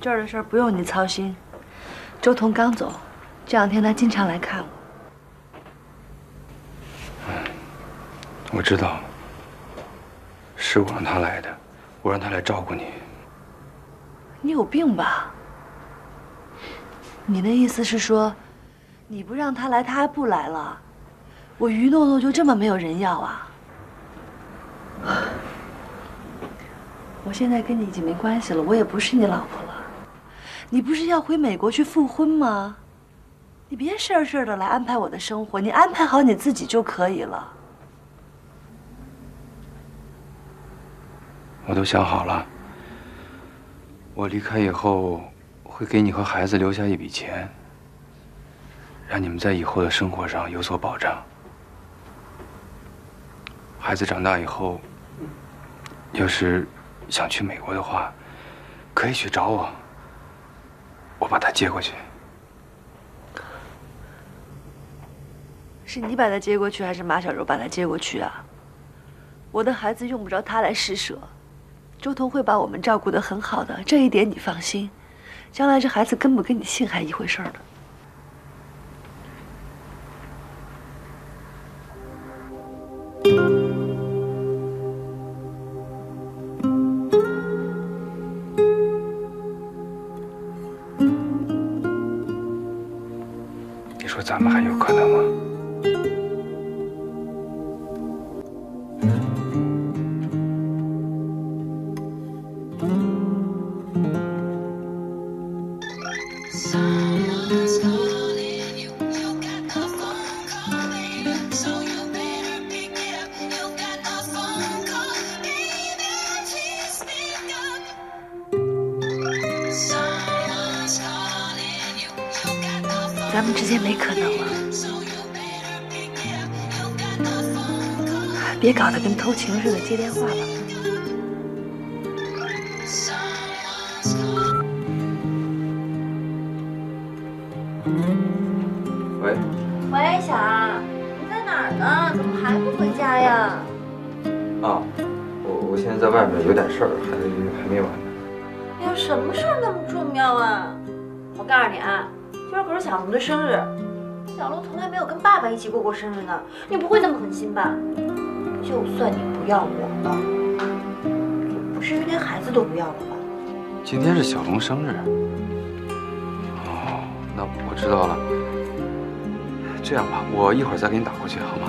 这儿的事儿不用你操心。周彤刚走，这两天他经常来看我。我知道，是我让他来的，我让他来照顾你。你有病吧？你的意思是说，你不让他来，他还不来了？我于诺诺就这么没有人要啊？我现在跟你已经没关系了，我也不是你老婆了。你不是要回美国去复婚吗？你别事儿事儿的来安排我的生活，你安排好你自己就可以了。我都想好了，我离开以后会给你和孩子留下一笔钱，让你们在以后的生活上有所保障。孩子长大以后，要是想去美国的话，可以去找我，把他接过去。是你把他接过去，还是马小柔把他接过去啊？我的孩子用不着他来施舍。周彤会把我们照顾的很好的，这一点你放心。将来这孩子跟不跟你姓还一回事呢。咱们还有可能吗？咱们之间没可能了，别搞得跟偷情似的，接电话吧。喂，喂，小安，你在哪儿呢？怎么还不回家呀？啊，我我现在在外面有点事儿，还还没完呢。哎呀，什么事儿那么重要啊？我告诉你啊，今儿可是小龙的生日，小龙从来没有跟爸爸一起过过生日呢。你不会那么狠心吧？就算你不要我了，不至于连孩子都不要了吧？今天是小龙生日。哦，那我知道了。这样吧，我一会儿再给你打过去，好吗？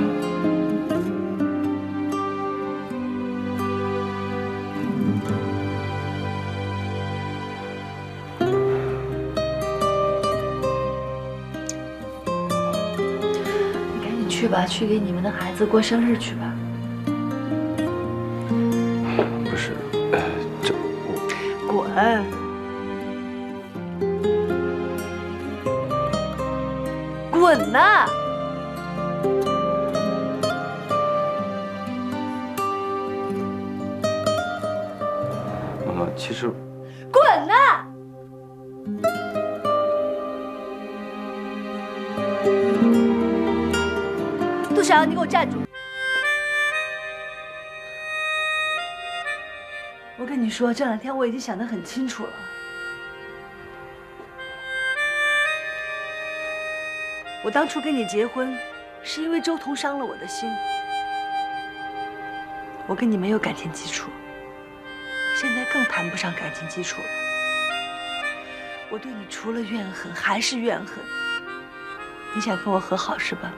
去吧，去给你们的孩子过生日去吧。不是，呃，这我滚！滚呐！妈妈，其实滚呐！杜小阳，你给我站住！我跟你说，这两天我已经想得很清楚了。我当初跟你结婚，是因为周彤伤了我的心。我跟你没有感情基础，现在更谈不上感情基础了。我对你除了怨恨还是怨恨。你想跟我和好是吧？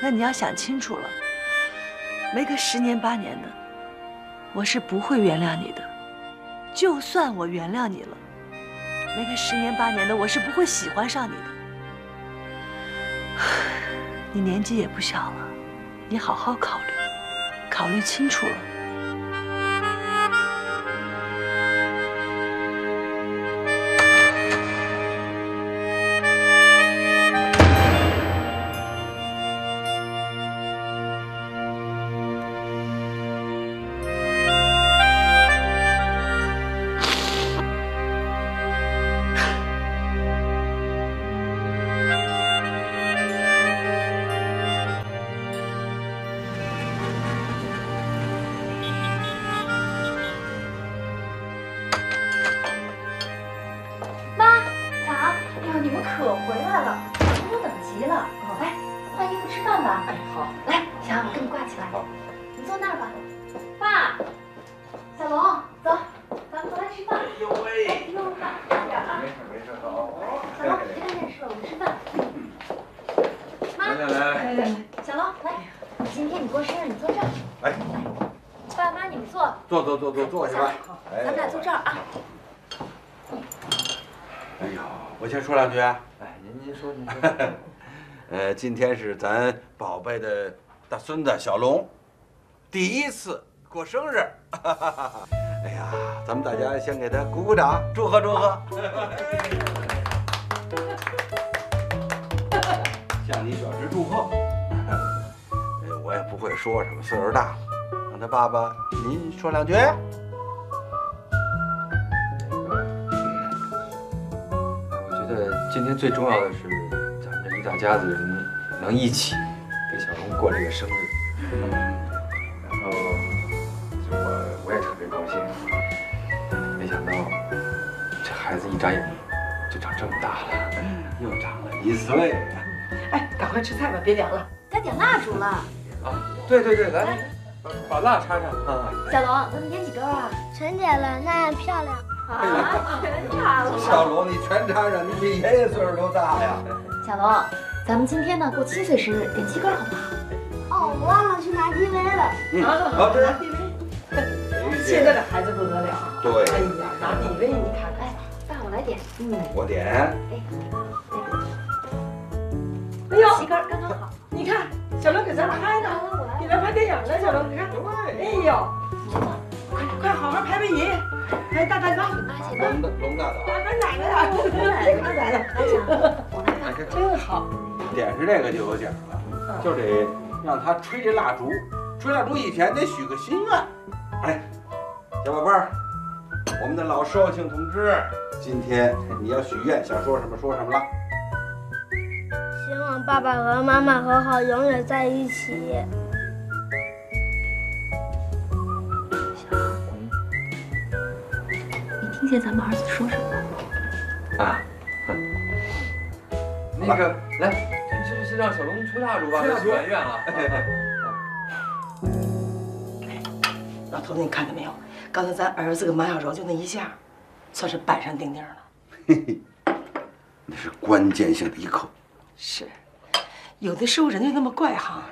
那你要想清楚了，没个十年八年的，我是不会原谅你的。就算我原谅你了，没个十年八年的，我是不会喜欢上你的。你年纪也不小了，你好好考虑，考虑清楚了。小龙，走，咱们回来吃饭。哎呦喂，哎呦，慢，点啊！没事没事，好。小龙，别看电视了，我们吃饭。妈，来来来，小龙，来，今天你过生日，你坐这儿。哎，爸妈，你们坐，坐坐坐坐坐下吧。咱们俩坐这儿啊。哎呦，我先说两句啊。哎，您您说您说，呃，今天是咱宝贝的大孙子小龙第一次过生日。哎呀，咱们大家先给他鼓鼓掌，祝贺祝贺。向你表示祝贺。呃我也不会说什么，岁数大了，让他爸爸您说两句。我觉得今天最重要的是咱们这一大家子人能一起给小龙过这个生日，一眨眼就长这么大了，又长了一岁。哎，赶快吃菜吧，别凉了。该点蜡烛了。啊，对对对，来，把把蜡插上啊。小龙，咱们点几根啊？全点了，那样漂亮。啊，全插了。小龙，你全插上，你比爷爷岁数都大呀。小龙，咱们今天呢过七岁生日，点七根好不好？哦，我忘了去拿 DV 了。嗯，好，好，这拿 DV。现在的孩子不得了。对哎呀，拿 DV 你看看。来，点。嗯。我点。哎，哎呦，七根刚刚好。你看，小龙给咱拍呢，来，我来。给咱拍电影呢，小龙，你看。哎呦，快快好好排排椅，来大蛋糕。阿姐呢？龙的龙大我嫂，们奶奶来了，奶奶来了。来讲，我来吧。真好。点上这个就有奖了，就得让他吹这蜡烛。吹蜡烛以前得许个心愿。哎，小宝贝儿，我们的老寿星同志，今天你要许愿，想说什么说什么了。希望爸爸和妈妈和好，永远在一起。你听见咱们儿子说什么了？啊，那个来，这这是让小龙吹蜡烛吧？许完愿了。老头子，你看见没有？刚才咱儿子跟马小柔就那一下，算是板上钉钉了。嘿嘿，那是关键性的一刻。是，有的时候人就那么怪哈。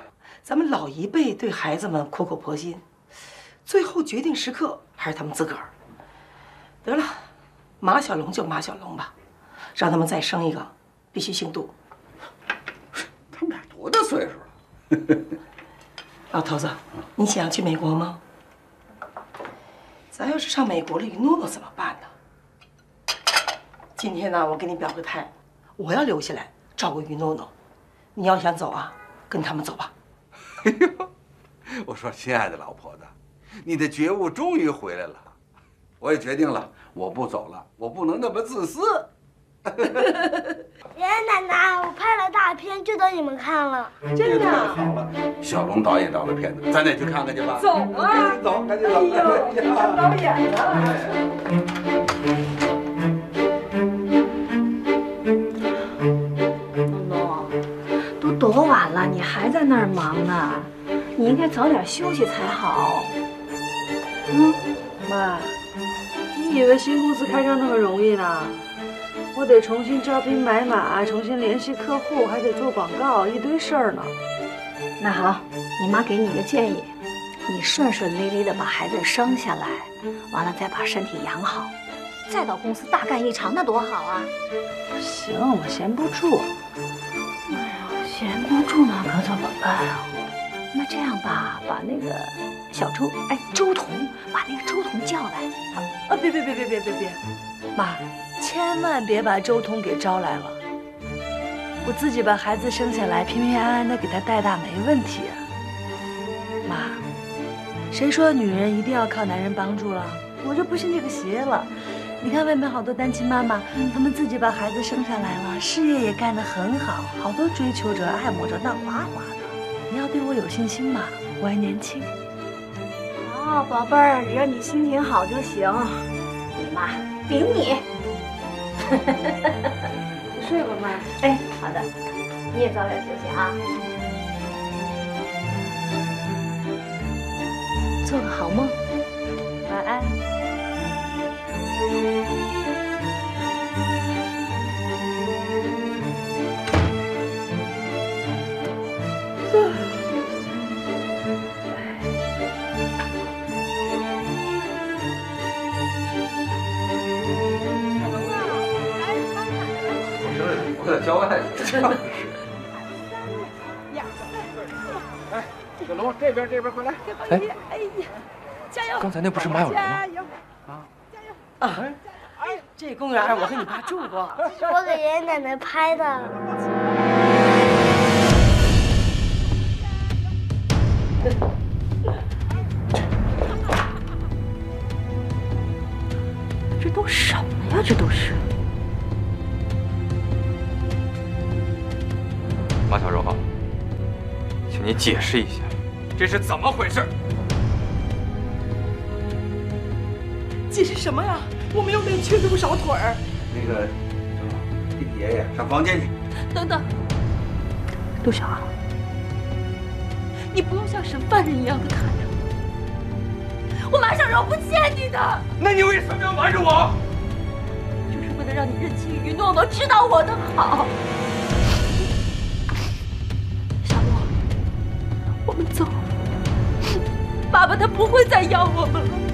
咱们老一辈对孩子们苦口婆心，最后决定时刻还是他们自个儿。得了，马小龙就马小龙吧，让他们再生一个，必须姓杜。他们俩多大岁数了？老头子，你想去美国吗？咱要是上美国了，于诺诺怎么办呢？今天呢，我给你表个态，我要留下来照顾于诺诺。你要想走啊，跟他们走吧。哎呦，我说亲爱的老婆子，你的觉悟终于回来了。我也决定了，我不走了，我不能那么自私。爷爷奶奶，我拍了大片，就等你们看了。真的好了，小龙导演导的片子，咱得去看看去吧。走啊！赶紧走，赶紧走。哎呦，当导演了。东东，都多晚了，你还在那儿忙呢？你应该早点休息才好。嗯，妈，你以为新公司开张那么容易呢？我得重新招兵买马，重新联系客户，还得做广告，一堆事儿呢。那好，你妈给你个建议，你顺顺利利的把孩子生下来，完了再把身体养好，再到公司大干一场，那多好啊！行，我闲不住。哎呀，闲不住那可怎么办啊？那这样吧，把那个小周，哎，周彤，把那个周彤叫来。啊，别别别别别别别，妈，千万别把周通给招来了。我自己把孩子生下来，平平安安的给他带大没问题啊。妈，谁说女人一定要靠男人帮助了？我就不信这个邪了。你看外面好多单亲妈妈，她们自己把孩子生下来了，事业也干得很好，好多追求者、爱慕者那哗哗的。你要对我有信心嘛，我还年轻。好，宝贝儿，只要你心情好就行。你妈顶你。你 睡吧，妈。哎，好的，你也早点休息啊。做个好梦。晚安。郊外。哎，小龙这边这边快来。哎，哎呀，加油！刚才那不是马小龙吗？啊，啊！哎这公园我和你爸住过。我给爷爷奶奶拍的。这都什么呀？这都是。你解释一下，这是怎么回事？解释什么呀？我们又没缺胳膊少腿儿。那个，爷爷上房间去。等等，杜小傲，你不用像审犯人一样的看着我，我马小柔不欠你的，那你为什么要瞒着我？就是为了让你认清于诺诺，知道我的好。我们走，爸爸他不会再要我们了。